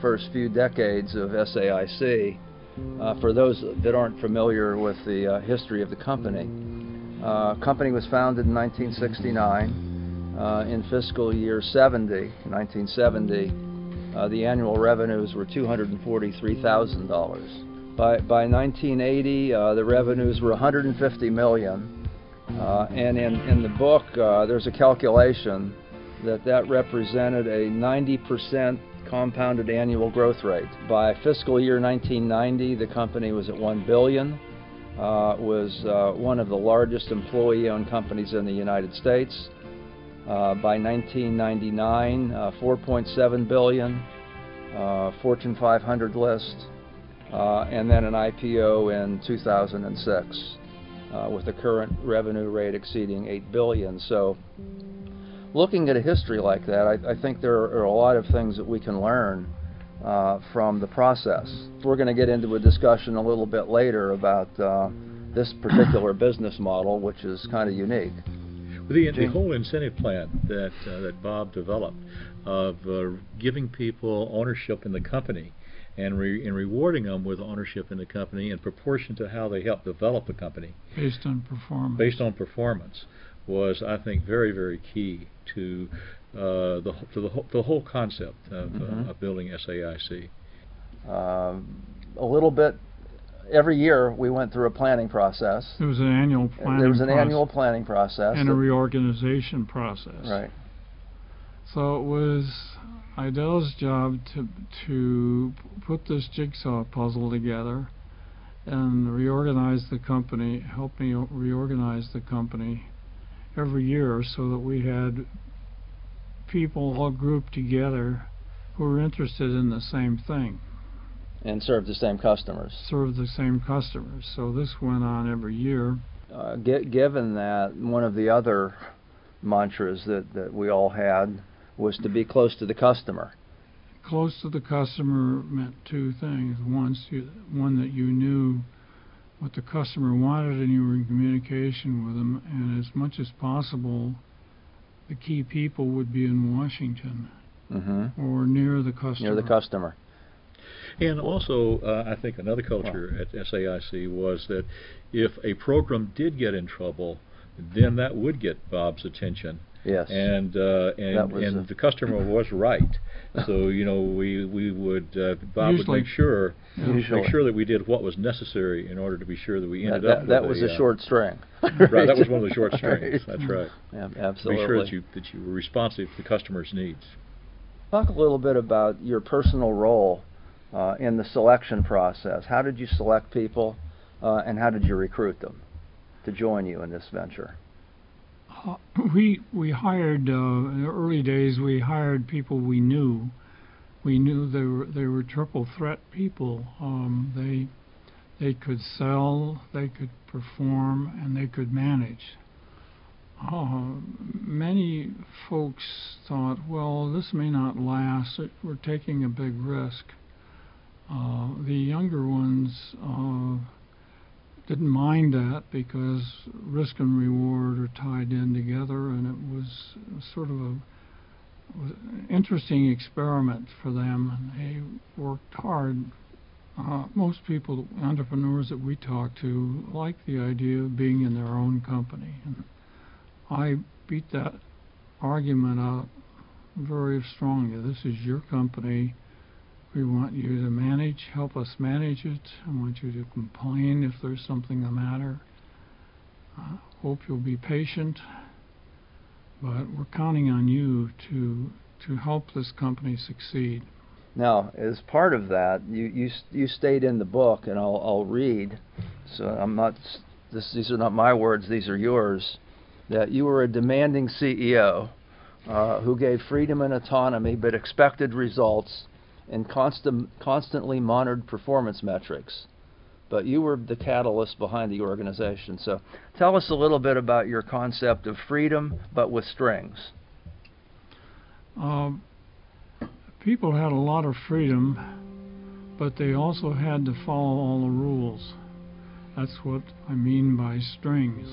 first few decades of SAIC. Uh, for those that aren't familiar with the uh, history of the company, uh, company was founded in 1969. Uh, in fiscal year 70, 1970, uh, the annual revenues were $243,000. By, by 1980, uh, the revenues were 150 million. And in, in the book, there's a calculation that that represented a 90% compounded annual growth rate. By fiscal year 1990, the company was at 1 billion, uh, was uh, one of the largest employee-owned companies in the United States. Uh, by 1999, uh, 4.7 billion, uh, Fortune 500 list, uh, and then an IPO in 2006 with the current revenue rate exceeding 8 billion. So looking at a history like that, I, I think there are a lot of things that we can learn uh, from the process. We're going to get into a discussion a little bit later about uh, this particular business model, which is kind of unique. The, the whole incentive plan that uh, that Bob developed of uh, giving people ownership in the company and, re- and rewarding them with ownership in the company in proportion to how they help develop the company based on performance. Based on performance was, I think, very very key to uh, the to the, whole, the whole concept of, uh, mm-hmm. of building SAIC. Um, a little bit every year we went through a planning process. There was an annual planning. There was an annual planning process and a reorganization process. Right. So it was Idell's job to to put this jigsaw puzzle together and reorganize the company, help me reorganize the company every year so that we had people all grouped together who were interested in the same thing. And served the same customers. Serve the same customers. So this went on every year. Uh, given that one of the other mantras that, that we all had was to be close to the customer. Close to the customer meant two things. One, one that you knew what the customer wanted and you were in communication with them and as much as possible the key people would be in Washington mm-hmm. or near the customer. Near the customer. And also, uh, I think another culture at SAIC was that if a program did get in trouble, then that would get Bob's attention Yes. And uh, and and the customer was right. So you know we we would uh, Bob Usually. would make sure Usually. make sure that we did what was necessary in order to be sure that we ended that, up. That, that was a, a, short string. right. That was one of the short strings. right. That's right. Yeah, absolutely. Be sure that you that you were responsive to the customer's needs. Talk a little bit about your personal role uh, in the selection process. How did you select people, uh, and how did you recruit them to join you in this venture? We we hired uh, in the early days. We hired people we knew. We knew they were they were triple threat people. Um, they they could sell, they could perform, and they could manage. Uh, many folks thought, well, this may not last. We're taking a big risk. Uh, the younger ones uh, didn't mind that because risk and reward are tied in together, and it was sort of a interesting experiment for them. And they worked hard. Uh, most people, entrepreneurs that we talk to, like the idea of being in their own company, and I beat that argument out very strongly. This is your company we want you to manage, help us manage it. I want you to complain if there's something the matter. I hope you'll be patient, but we're counting on you to to help this company succeed. Now, as part of that, you you you stayed in the book, and I'll I'll read. So I'm not. This, these are not my words; these are yours. That you were a demanding CEO uh, who gave freedom and autonomy, but expected results and constant, constantly monitored performance metrics. But you were the catalyst behind the organization. So tell us a little bit about your concept of freedom, but with strings. Uh, people had a lot of freedom, but they also had to follow all the rules. That's what I mean by strings.